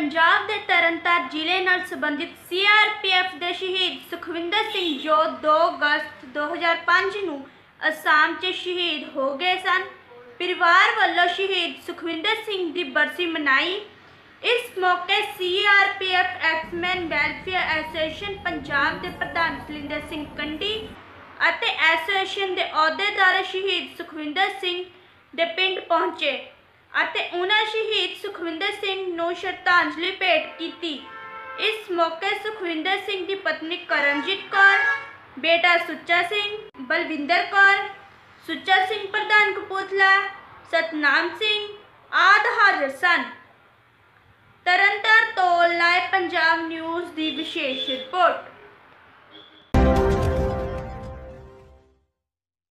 ਪੰਜਾਬ ਦੇ ਤਰਨਤਾਰਨ ਜ਼ਿਲ੍ਹੇ ਨਾਲ ਸੰਬੰਧਿਤ ਸੀਆਰਪੀਐਫ ਦੇ ਸ਼ਹੀਦ ਸੁਖਵਿੰਦਰ ਸਿੰਘ ਜੋ 2 ਅਗਸਤ 2005 ਨੂੰ ਅਸਾਮ 'ਚ ਸ਼ਹੀਦ ਹੋ ਗਏ ਸਨ, ਪਰਿਵਾਰ ਵੱਲੋਂ ਸ਼ਹੀਦ ਸੁਖਵਿੰਦਰ ਸਿੰਘ ਦੀ ਬਰਸੀ ਮਨਾਈ। ਇਸ ਮੌਕੇ CRPF ex men welfare association Punjab ਦੇ ਪ੍ਰਧਾਨ ਸੁਲਿੰਦਰ ਸਿੰਘ ਕੰਡੀ ਅਤੇ ਐਸੋਸੀਏਸ਼ਨ ਦੇ ਅਹੁਦੇਦਾਰ ਸ਼ਹੀਦ ਸੁਖਵਿੰਦਰ ਸਿੰਘ ਦੇ ਪਿੰਡ ਪਹੁੰਚੇ। ਅਤੇ ਉਹਨਾਂ ਸ਼ਹੀਦ ਸੁਖਵਿੰਦਰ ਸਿੰਘ ਨੂੰ ਸ਼ਰਧਾਂਜਲੀ ਭੇਟ ਕੀਤੀ। ਇਸ ਮੌਕੇ ਸੁਖਵਿੰਦਰ ਸਿੰਘ ਦੀ ਪਤਨੀ ਕਰਮਜੀਤ ਕੌਰ, ਬੇਟਾ ਸੁੱਚਾ ਸਿੰਘ, ਬਲਵਿੰਦਰ ਕੌਰ, ਸੁੱਚਾ ਸਿੰਘ ਪ੍ਰਧਾਨ ਕਪੂਰਥਲਾ, ਸਤਨਾਮ ਸਿੰਘ ਆਦਿ ਹਾਜ਼ਰ ਸਨ। ਤਰਨਤਾਰਨ ਤੋਂ ਲਾਈਵ ਪੰਜਾਬ ਨਿਊਜ਼ ਦੀ ਵਿਸ਼ੇਸ਼ ਰਿਪੋਰਟ।